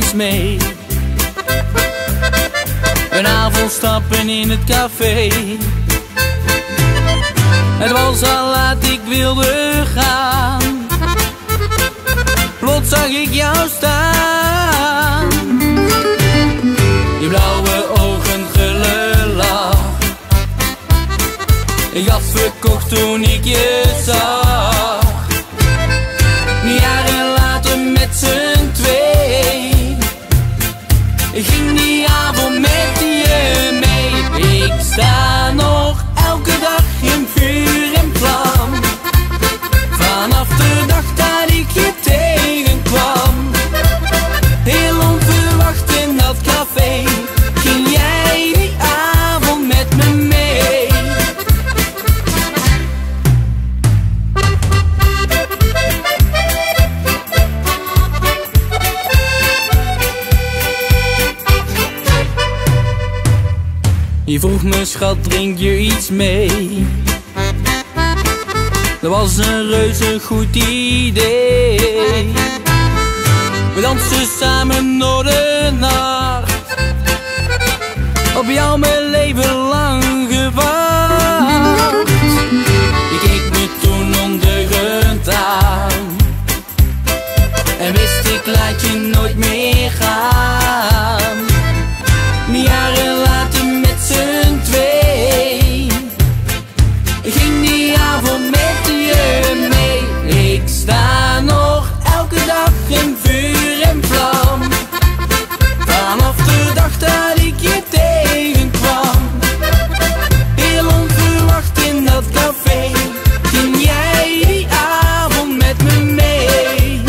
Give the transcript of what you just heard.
iets mee. Een avond stappen in het café. Het was al laat, ik wilde gaan. Plots zag ik jou staan. Je blauwe ogen gelach. Ik had verkocht toen ik je Je vroeg me schat, drink je iets mee? Dat was een reuze goed idee. We dansten samen door de nacht. Op jou mijn leven lang gewacht. Je keek me toen ondeugend aan. En wist ik laat je nooit meer gaan. avond met je mee. Ik sta nog elke dag in vuur en vlam. Vanaf de dag dat ik je tegenkwam. Heel onverwacht in dat café. Ging jij die avond met me mee.